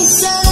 myself.